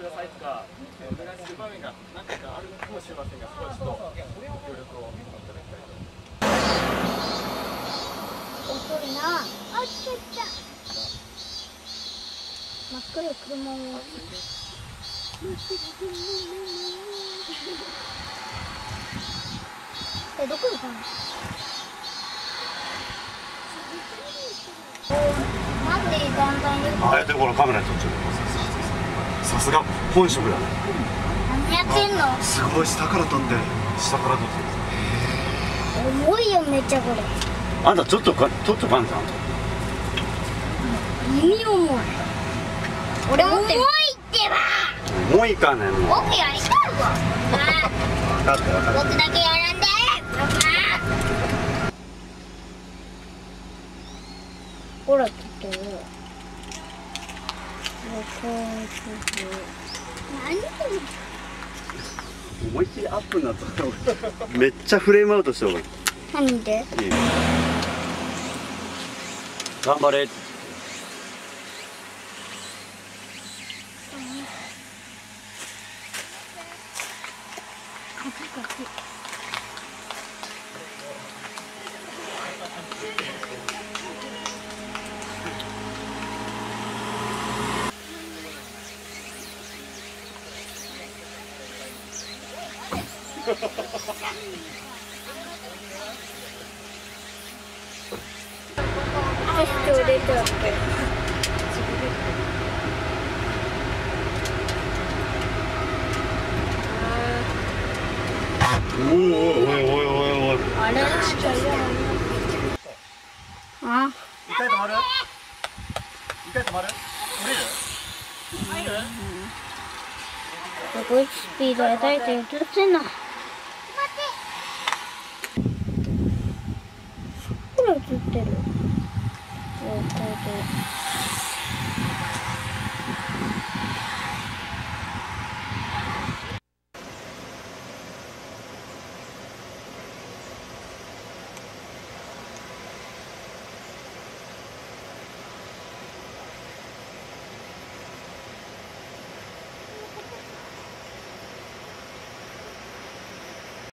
くださいとか、お願いする場面が何回かあるかもしれませんが、そこはちょっと協力をいただきたいと思います。遅いな。あっ。真っ黒。え、どこたの。あえてこれカメラに撮っちゃいます。さすが本職だやってんの？すごい下から撮って下から撮って重いよめっちゃこれ。あんたちょっとかちょっとかんじゃん。耳重い。俺持ってる。重いってば！もういかねんもう。僕やりたいわ。分かった分かっ僕だけやらんで。ほらちょっと思いっきりアップになった。めっちゃフレームアウトした方がいい何で？いい頑張れ。テスト出ちゃっておおおいおいおいおいあれ？あ一回止まる一回止まる降りるすごいスピードで大体映ってんな作ってる。こうこで